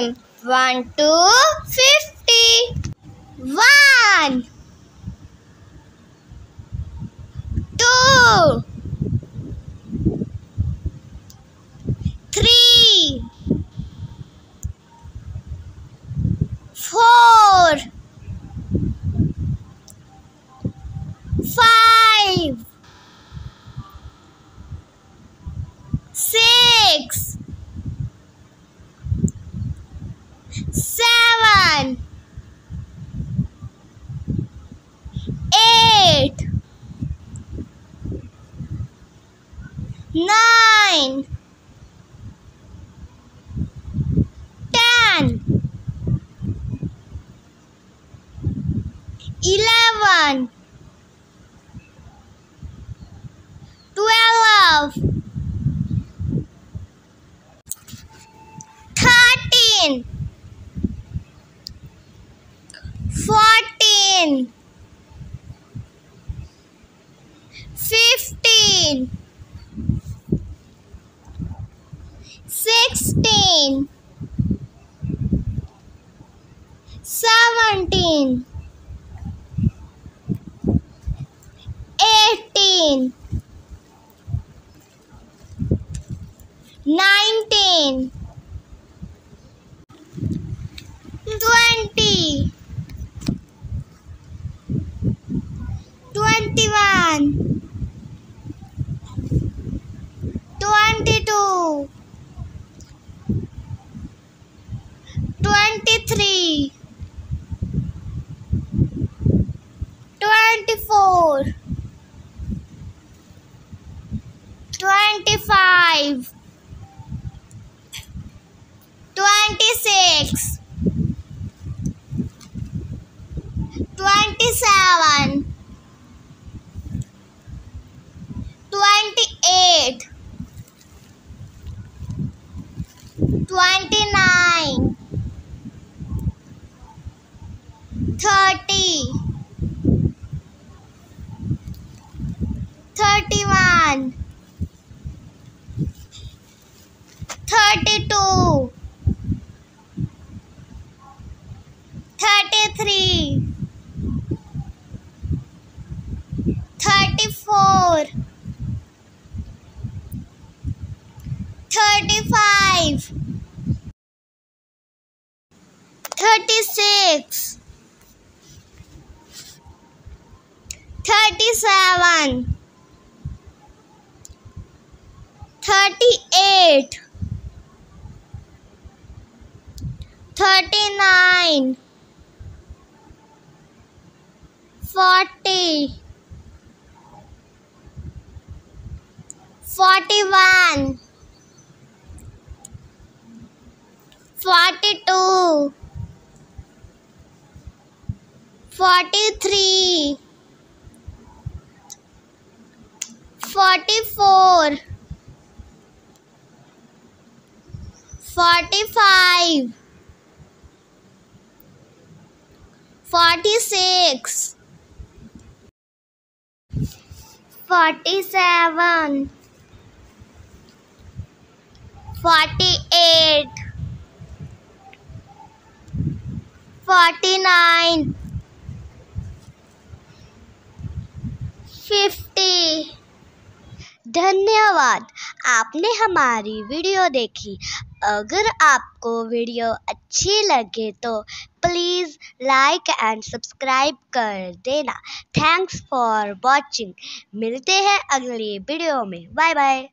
name 1 two, fifty-one. 50. 1 Seven. Eight. Nine. Ten. Eleven. Twelve. Thirteen. Fourteen. Fifteen. Sixteen. Seventeen. Eighteen. Nineteen. Three, twenty-four, twenty-five, twenty-six, twenty-seven, twenty-eight, twenty-nine. 24 25 26 27 28 29 32 33 34 35 36 37 38 thirty nine forty forty one forty two forty three forty four forty five forty six forty seven forty eight forty nine fifty धन्यवाद। आपने हमारी video देखी। अगर आपको video अच्छी लगे तो please like and subscribe कर देना। Thanks for watching. मिलते हैं अगली वीडियो में। Bye bye.